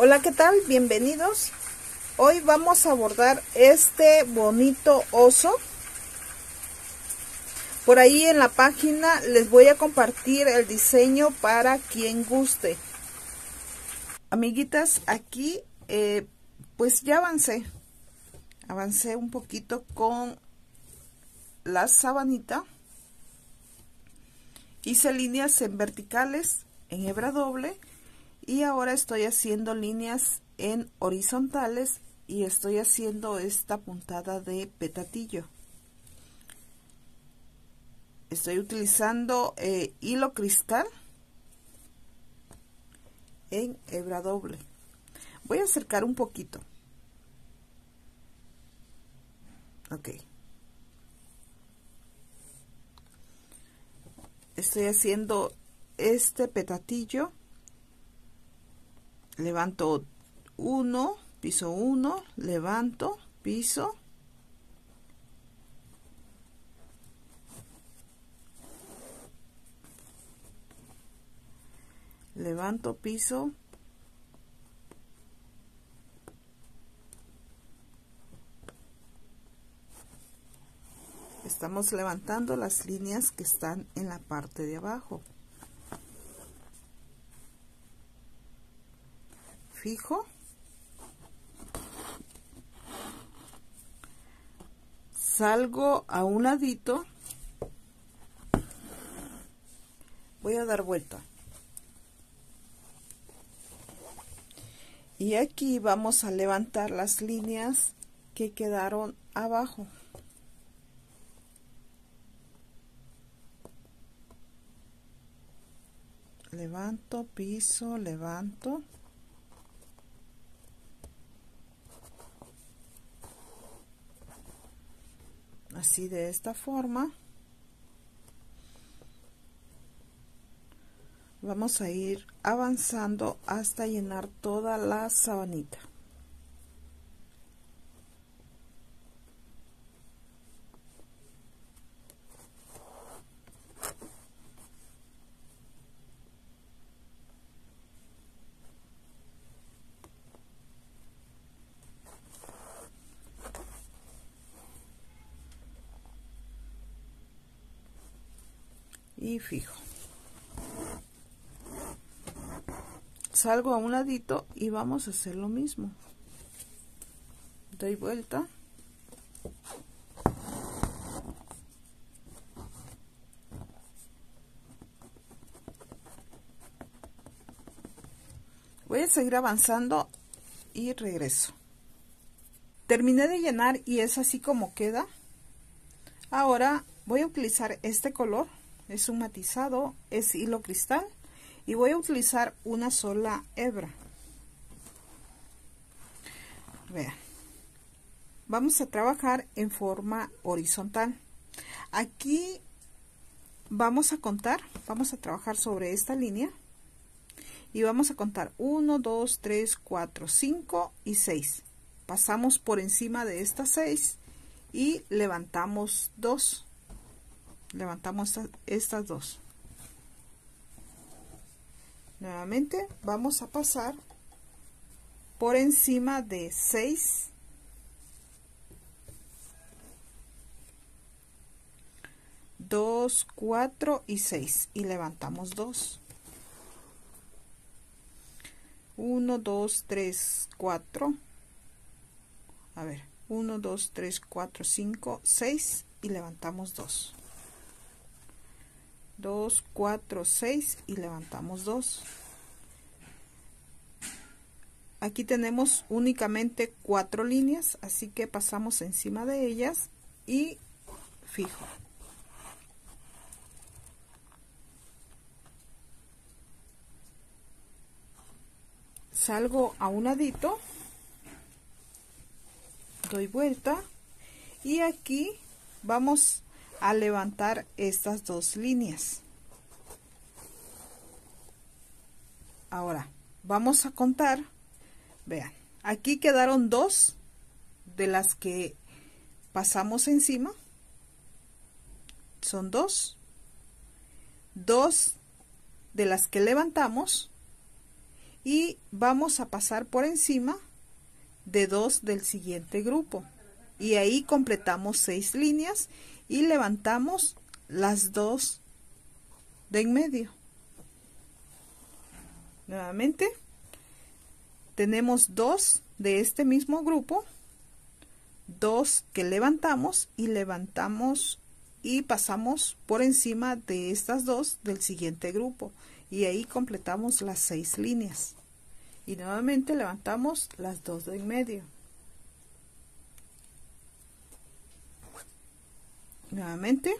Hola, ¿qué tal? Bienvenidos. Hoy vamos a abordar este bonito oso. Por ahí en la página les voy a compartir el diseño para quien guste. Amiguitas, aquí eh, pues ya avancé. Avancé un poquito con la sabanita. Hice líneas en verticales, en hebra doble y ahora estoy haciendo líneas en horizontales y estoy haciendo esta puntada de petatillo. Estoy utilizando eh, hilo cristal en hebra doble. Voy a acercar un poquito. Ok. Estoy haciendo este petatillo levanto uno piso 1 levanto piso. Levanto piso. Estamos levantando las líneas que están en la parte de abajo salgo a un ladito. Voy a dar vuelta. Y aquí vamos a levantar las líneas que quedaron abajo. Levanto piso levanto así de esta forma. Vamos a ir avanzando hasta llenar toda la sabanita y fijo. Salgo a un ladito y vamos a hacer lo mismo. Doy vuelta. Voy a seguir avanzando y regreso. Terminé de llenar y es así como queda. Ahora voy a utilizar este color es un matizado, es hilo cristal y voy a utilizar una sola hebra. Vean. Vamos a trabajar en forma horizontal. Aquí vamos a contar, vamos a trabajar sobre esta línea y vamos a contar 1, 2, 3, 4, 5 y 6. Pasamos por encima de estas 6 y levantamos 2 levantamos estas, dos. Nuevamente vamos a pasar por encima de 6 2 4 y 6 y levantamos 2 1 2 3 4 a ver 1 2 3 4 5 6 y levantamos 2 2, 4, 6 y levantamos 2. Aquí tenemos únicamente cuatro líneas, así que pasamos encima de ellas y fijo. Salgo a un ladito, doy vuelta y aquí vamos a levantar estas dos líneas. Ahora, vamos a contar. Vean, aquí quedaron dos de las que pasamos encima. Son dos. Dos de las que levantamos. y vamos a pasar por encima de dos del siguiente grupo y ahí completamos seis líneas y levantamos las dos de en medio. Nuevamente tenemos dos de este mismo grupo dos que levantamos y levantamos y pasamos por encima de estas dos del siguiente grupo. Y ahí completamos las seis líneas. Y nuevamente levantamos las dos de en medio nuevamente.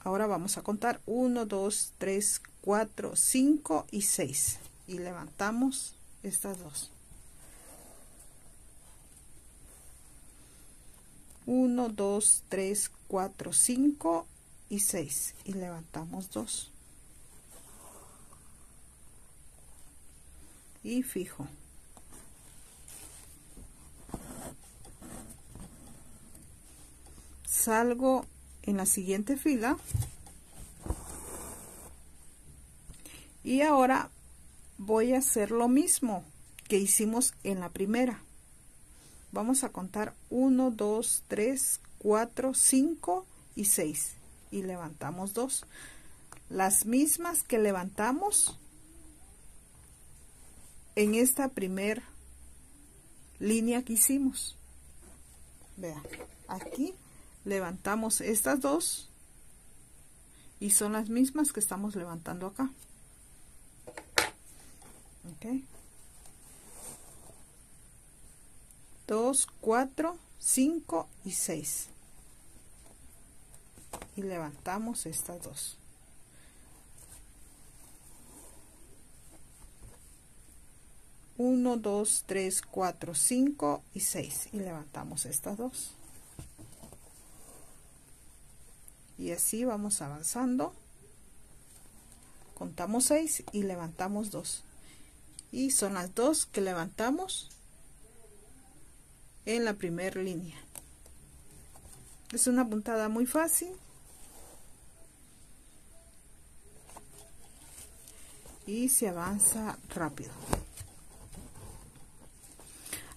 Ahora vamos a contar. 1 2 3 4 5 y 6 y levantamos estas dos. 1 2 3 4 5 y 6 y levantamos 2 y fijo salgo en la siguiente fila. Y ahora voy a hacer lo mismo que hicimos en la primera. Vamos a contar 1 2 3 4 5 y 6 y levantamos 2 las mismas que levantamos en esta primer línea que hicimos. Vean aquí levantamos estas dos y son las mismas que estamos levantando acá. Ok. 2 4 5 y 6 y levantamos estas dos. 1, 2, 3, 4, 5 y 6 y levantamos estas dos. Y así vamos avanzando. Contamos 6 y levantamos 2. Y son las dos que levantamos en la primera línea. Es una puntada muy fácil. Y se avanza rápido.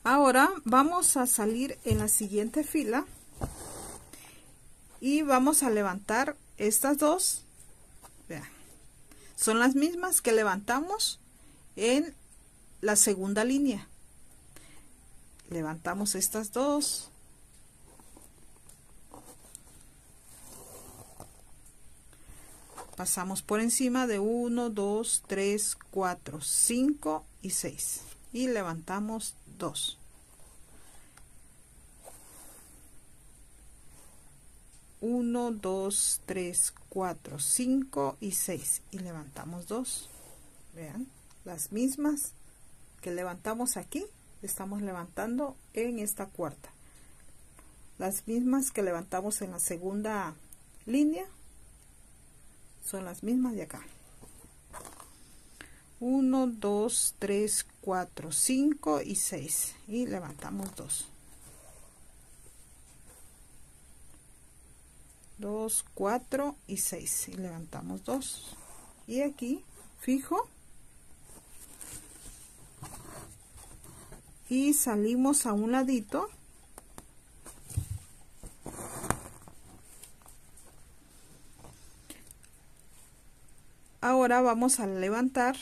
Ahora vamos a salir en la siguiente fila y vamos a levantar estas dos. Vean, son las mismas que levantamos en la segunda línea. Levantamos estas dos. Pasamos por encima de 1, 2, 3, 4, 5 y 6. Y levantamos 2. 1, 2, 3, 4, 5 y 6 y levantamos 2. Vean, las mismas que levantamos aquí, estamos levantando en esta cuarta. Las mismas que levantamos en la segunda línea son las mismas de acá. 1, 2, 3, 4, 5 y 6 y levantamos 2. 2, 4 y 6 y levantamos 2 y aquí fijo. Y salimos a un ladito. Ahora vamos a levantar.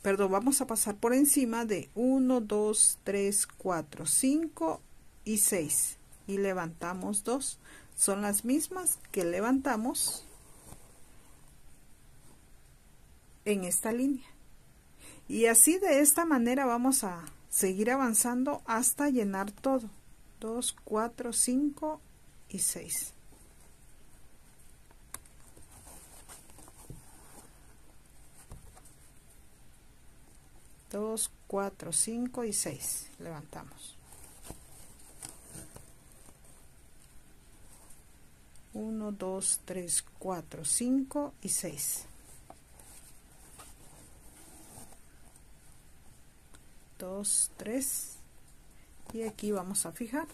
Perdón vamos a pasar por encima de 1 2 3 4 5 y 6 y levantamos dos. Son las mismas que levantamos en esta línea. Y así de esta manera vamos a seguir avanzando hasta llenar todo. 2 4 5 y 6 2 4 5 y 6 levantamos 1, 2, 3, 4, 5 y 6. 2, 3 y aquí vamos a fijar.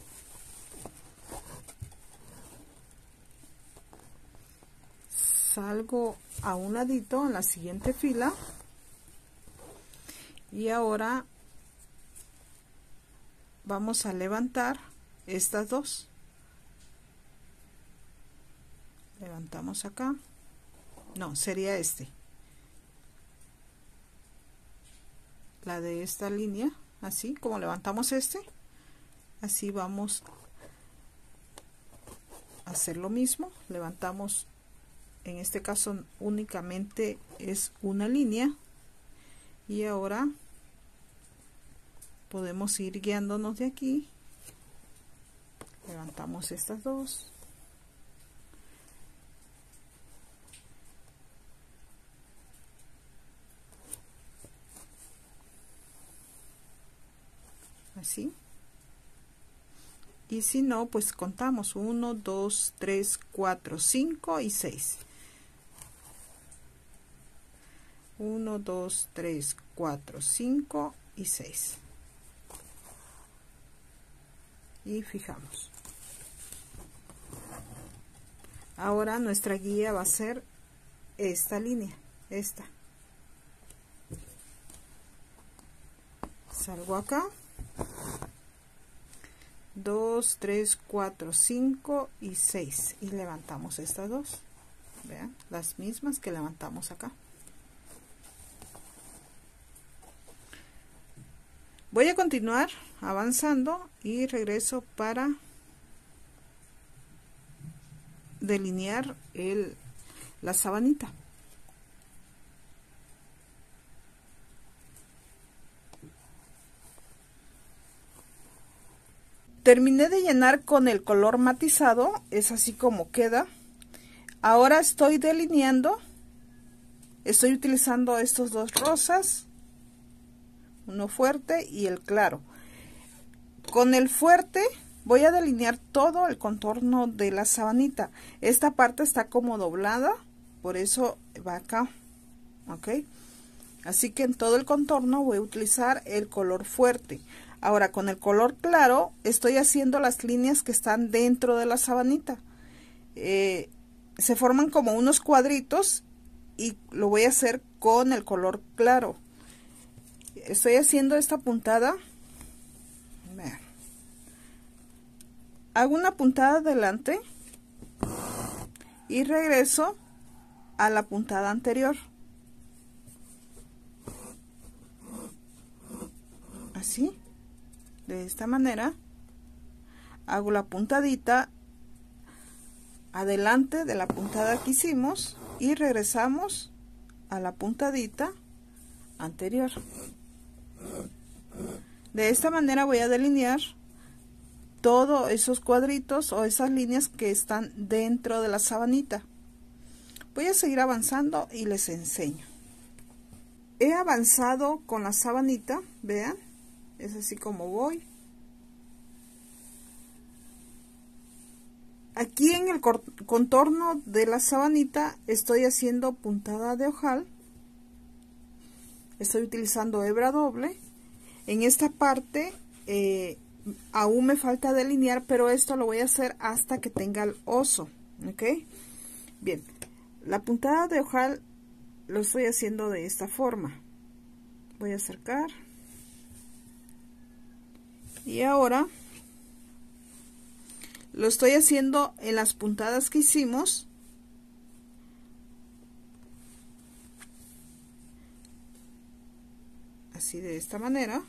Salgo a un ladito en la siguiente fila y ahora vamos a levantar estas dos levantamos acá. No sería este. La de esta línea así como levantamos este así vamos a hacer lo mismo. Levantamos en este caso únicamente es una línea. Y ahora podemos ir guiándonos de aquí. Levantamos estas dos así y si no pues contamos 1 2 3 4 5 y 6 1 2 3 4 5 y 6 y fijamos. Ahora nuestra guía va a ser esta línea esta. Salgo acá 2 3 4 5 y 6 y levantamos estas dos. Vean las mismas que levantamos acá. Voy a continuar avanzando y regreso para delinear el, la sabanita terminé de llenar con el color matizado es así como queda. Ahora estoy delineando estoy utilizando estos dos rosas uno fuerte y el claro. Con el fuerte voy a delinear todo el contorno de la sabanita. Esta parte está como doblada por eso va acá ok. Así que en todo el contorno voy a utilizar el color fuerte Ahora con el color claro estoy haciendo las líneas que están dentro de la sabanita. Eh, se forman como unos cuadritos y lo voy a hacer con el color claro. Estoy haciendo esta puntada. Hago una puntada adelante y regreso a la puntada anterior. Así de esta manera hago la puntadita adelante de la puntada que hicimos y regresamos a la puntadita anterior. De esta manera voy a delinear todos esos cuadritos o esas líneas que están dentro de la sabanita. Voy a seguir avanzando y les enseño. He avanzado con la sabanita vean es así como voy. Aquí en el contorno de la sabanita estoy haciendo puntada de ojal. Estoy utilizando hebra doble. En esta parte eh, aún me falta delinear pero esto lo voy a hacer hasta que tenga el oso ok bien la puntada de ojal lo estoy haciendo de esta forma. Voy a acercar y ahora lo estoy haciendo en las puntadas que hicimos. Así de esta manera.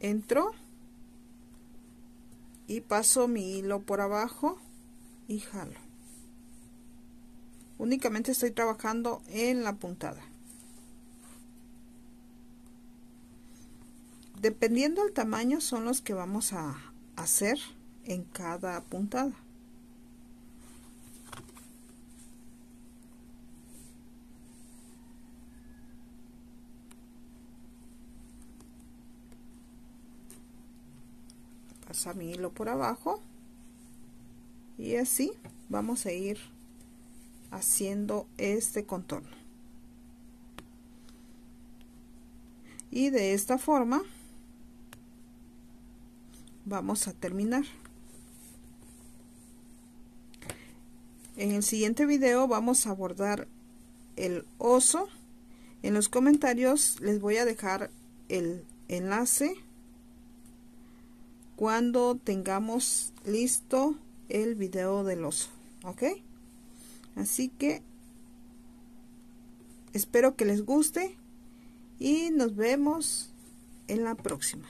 Entro y paso mi hilo por abajo y jalo. Únicamente estoy trabajando en la puntada dependiendo del tamaño son los que vamos a hacer en cada puntada. Pasa mi hilo por abajo y así vamos a ir haciendo este contorno. Y de esta forma vamos a terminar. En el siguiente video vamos a bordar el oso. En los comentarios les voy a dejar el enlace. Cuando tengamos listo el video del oso ok así que espero que les guste y nos vemos en la próxima